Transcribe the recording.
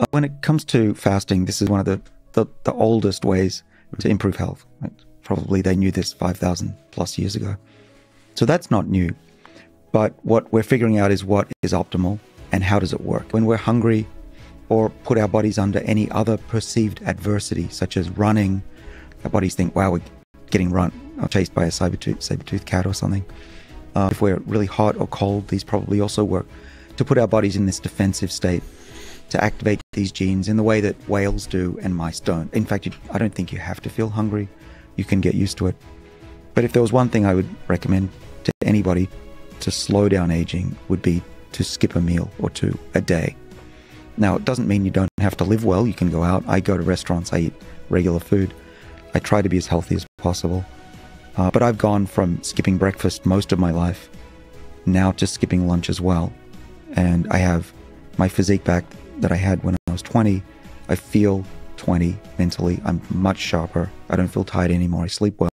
Uh, when it comes to fasting, this is one of the, the, the oldest ways to improve health. Right? Probably they knew this 5,000 plus years ago. So that's not new. But what we're figuring out is what is optimal and how does it work. When we're hungry or put our bodies under any other perceived adversity, such as running, our bodies think, wow, we're getting run or chased by a saber-tooth, saber-toothed cat or something. Uh, if we're really hot or cold, these probably also work to put our bodies in this defensive state, to activate these genes in the way that whales do and mice don't. In fact, you, I don't think you have to feel hungry. You can get used to it. But if there was one thing I would recommend to anybody to slow down aging would be to skip a meal or two a day. Now, it doesn't mean you don't have to live well. You can go out. I go to restaurants, I eat regular food. I try to be as healthy as possible. Uh, but I've gone from skipping breakfast most of my life now to skipping lunch as well. And I have my physique back that I had when I was 20. I feel 20 mentally. I'm much sharper. I don't feel tired anymore. I sleep well.